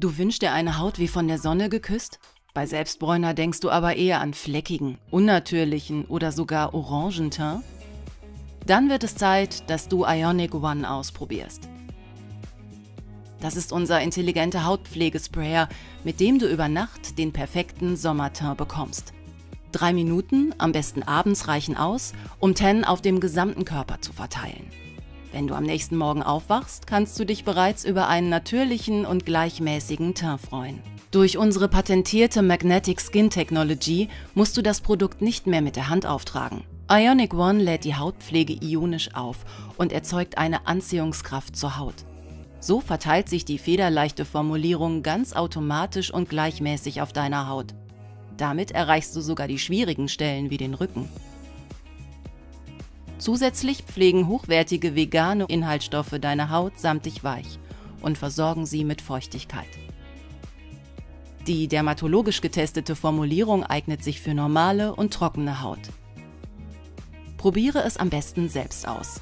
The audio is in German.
Du wünschst dir eine Haut wie von der Sonne geküsst? Bei Selbstbräuner denkst du aber eher an fleckigen, unnatürlichen oder sogar Orangenteint? Dann wird es Zeit, dass du Ionic One ausprobierst. Das ist unser intelligenter Hautpflegesprayer, mit dem du über Nacht den perfekten Sommerteint bekommst. Drei Minuten, am besten abends, reichen aus, um Ten auf dem gesamten Körper zu verteilen. Wenn du am nächsten Morgen aufwachst, kannst du dich bereits über einen natürlichen und gleichmäßigen Teint freuen. Durch unsere patentierte Magnetic Skin Technology musst du das Produkt nicht mehr mit der Hand auftragen. Ionic One lädt die Hautpflege ionisch auf und erzeugt eine Anziehungskraft zur Haut. So verteilt sich die federleichte Formulierung ganz automatisch und gleichmäßig auf deiner Haut. Damit erreichst du sogar die schwierigen Stellen wie den Rücken. Zusätzlich pflegen hochwertige vegane Inhaltsstoffe deine Haut samtig weich und versorgen sie mit Feuchtigkeit. Die dermatologisch getestete Formulierung eignet sich für normale und trockene Haut. Probiere es am besten selbst aus.